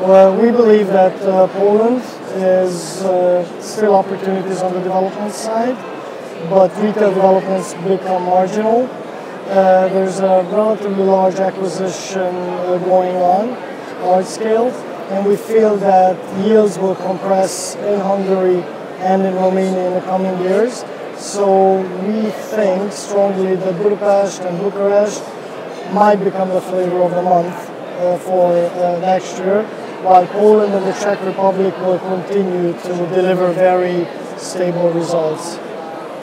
Well, we believe that uh, Poland is uh, still opportunities on the development side, but retail developments become marginal. Uh, there's a relatively large acquisition uh, going on, large scale, and we feel that yields will compress in Hungary and in Romania in the coming years. So we think strongly that Budapest and Bucharest might become the flavor of the month uh, for uh, next year, while Poland and the Czech Republic will continue to deliver very stable results.